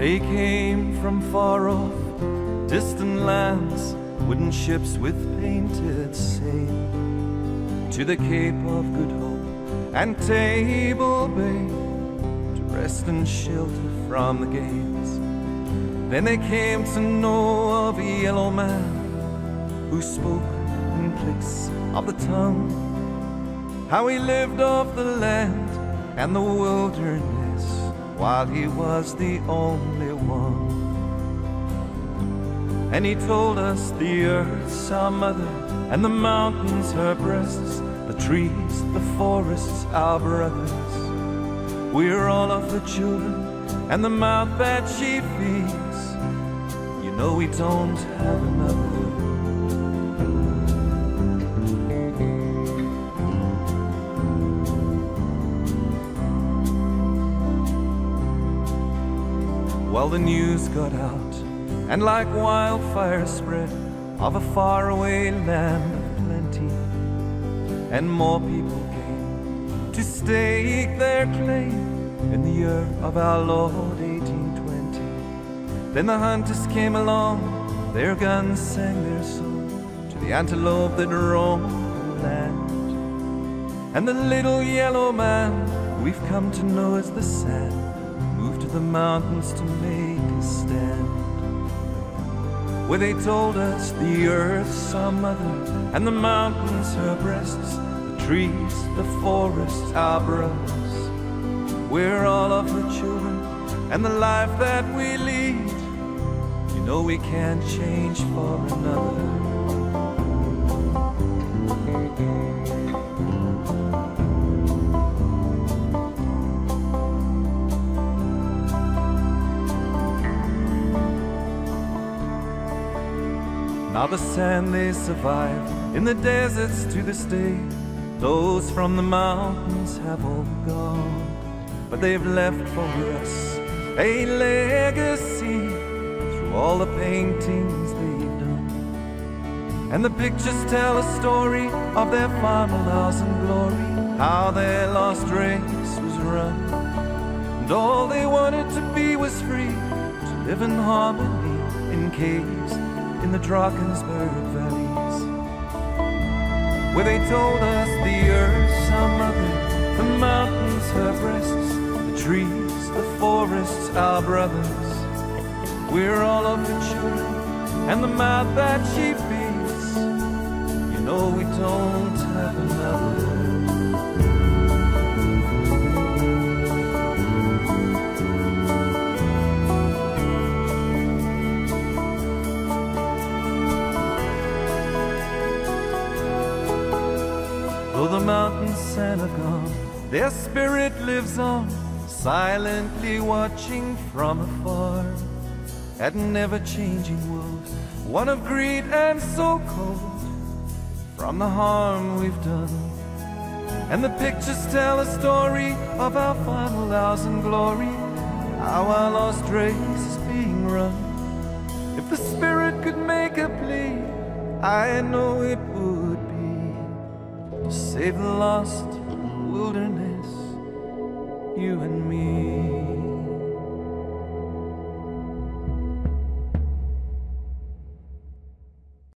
They came from far off, distant lands, wooden ships with painted sail, to the Cape of Good Hope and Table Bay, to rest and shelter from the gales. Then they came to know of a yellow man who spoke in clicks of the tongue, how he lived off the land and the wilderness while he was the only one. And he told us the earth's our mother and the mountains her breasts, the trees, the forests our brothers. We're all of her children and the mouth that she feeds. You know we don't have another. Well, the news got out, and like wildfire spread of a faraway land of plenty, and more people came to stake their claim in the year of our Lord 1820. Then the hunters came along, their guns sang their song to the antelope that roamed the land, and the little yellow man we've come to know as the San the mountains to make a stand. Where they told us the earth's our mother and the mountains her breasts, the trees, the forests our brothers. We're all of her children and the life that we lead. You know we can't change for another. Now the San they survive in the deserts to this day. Those from the mountains have all gone, but they've left for us a legacy through all the paintings they've done. And the pictures tell a story of their final hours and glory, how their lost race was run. And all they wanted to be was free, to live in harmony in caves in the Drakensberg valleys, where they told us the earth's our mother, the mountains her breasts, the trees, the forests our brothers. We're all of the children and the mouth that she feeds. You know we don't have another. Though the mountains and gone, their spirit lives on, silently watching from afar. At an ever-changing world, one of greed and so cold, from the harm we've done. And the pictures tell a story of our final hours and glory, how our lost race is being run. If the spirit could make a plea, I know it would save the lost wilderness, you and me.